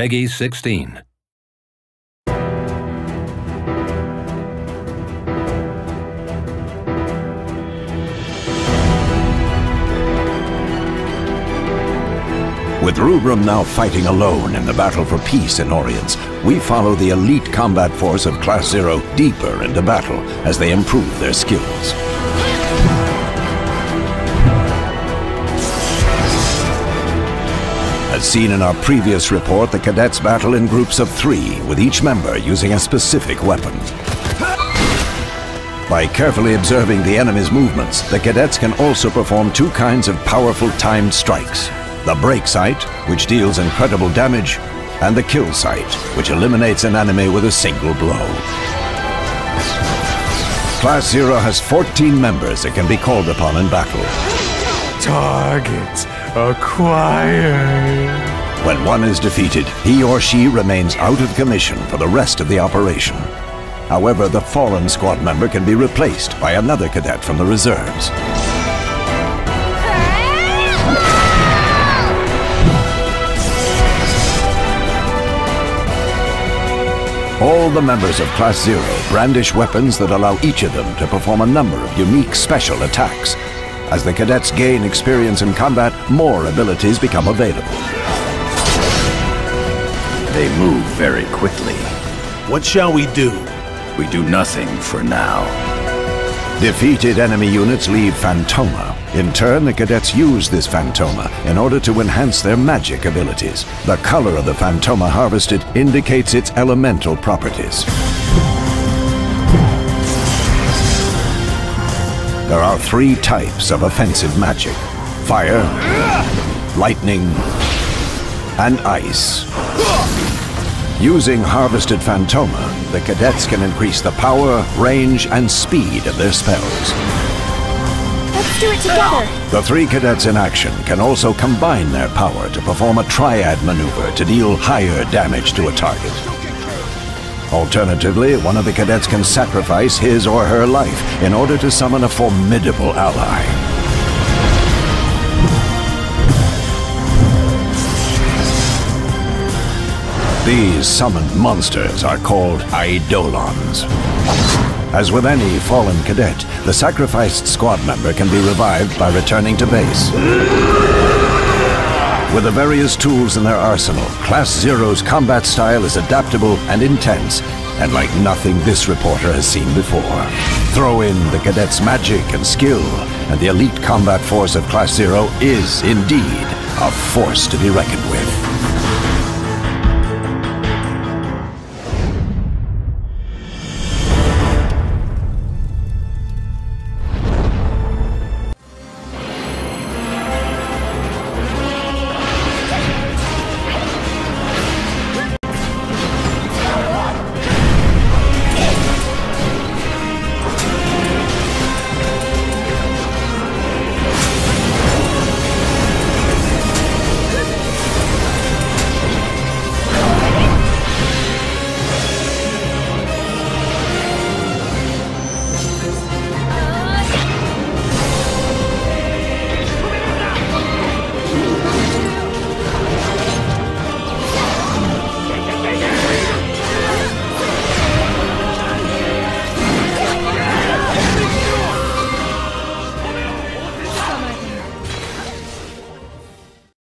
Peggy 16. With Rubrum now fighting alone in the battle for peace in Orience, we follow the elite combat force of Class Zero deeper into battle as they improve their skills. As seen in our previous report, the cadets battle in groups of three, with each member using a specific weapon. By carefully observing the enemy's movements, the cadets can also perform two kinds of powerful timed strikes. The break sight, which deals incredible damage, and the kill sight, which eliminates an enemy with a single blow. Class Zero has 14 members that can be called upon in battle. Target acquired. When one is defeated, he or she remains out of commission for the rest of the operation. However, the fallen squad member can be replaced by another cadet from the reserves. All the members of Class Zero brandish weapons that allow each of them to perform a number of unique special attacks. As the cadets gain experience in combat, more abilities become available. They move very quickly. What shall we do? We do nothing for now. Defeated enemy units leave Phantoma. In turn, the cadets use this Phantoma in order to enhance their magic abilities. The color of the Phantoma harvested indicates its elemental properties. There are three types of offensive magic. Fire, lightning, and ice. Using harvested Phantoma, the cadets can increase the power, range, and speed of their spells. Let's do it together. The three cadets in action can also combine their power to perform a triad maneuver to deal higher damage to a target. Alternatively, one of the cadets can sacrifice his or her life in order to summon a formidable ally. These summoned monsters are called Eidolons. As with any fallen cadet, the sacrificed squad member can be revived by returning to base. With the various tools in their arsenal, Class Zero's combat style is adaptable and intense, and like nothing this reporter has seen before. Throw in the cadets' magic and skill, and the elite combat force of Class Zero is, indeed, a force to be reckoned with.